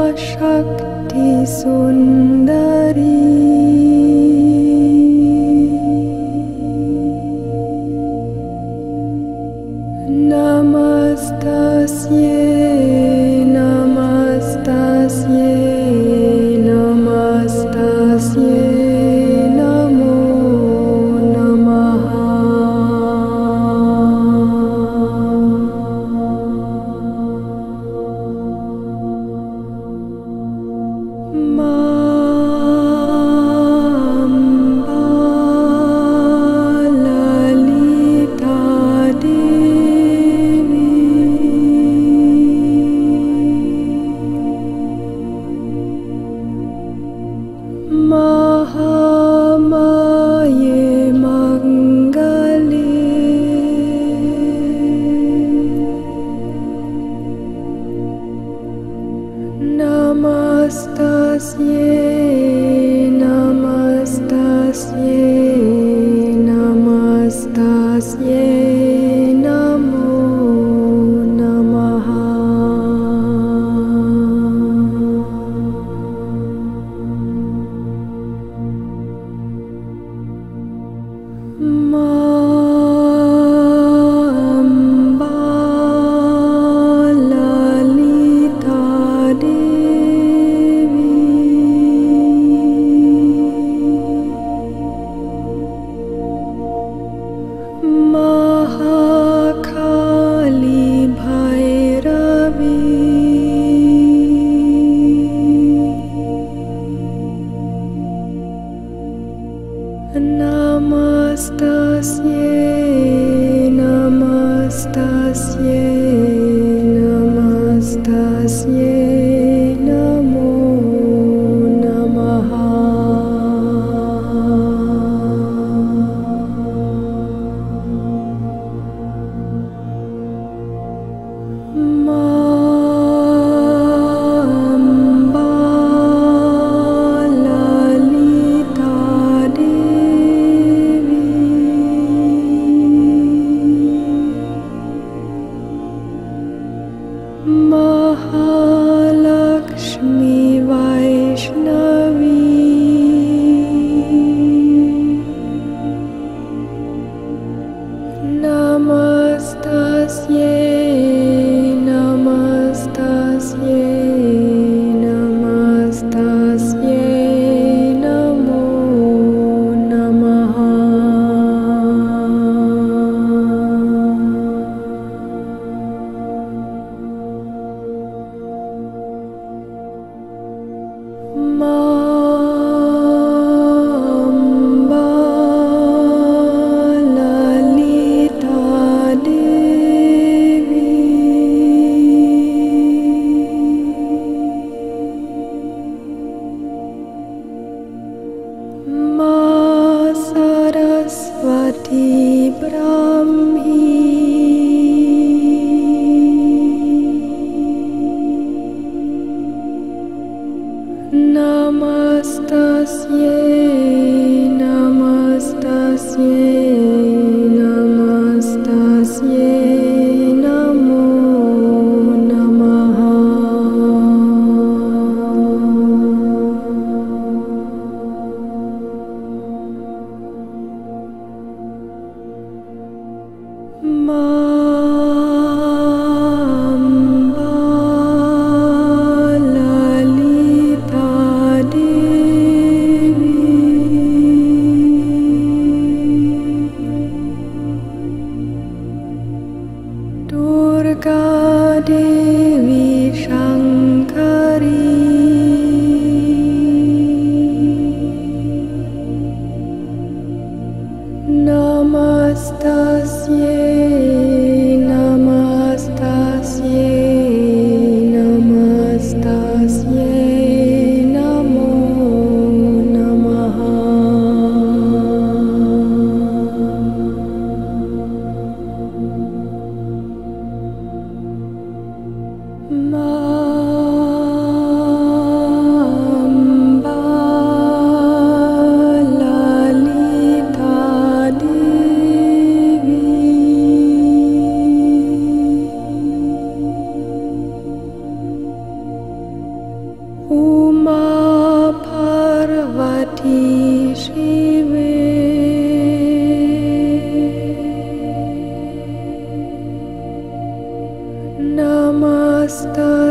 म्बालितादिशक्ति Sunda नमस्तस्ये नमस्तस्ये my heart. libra.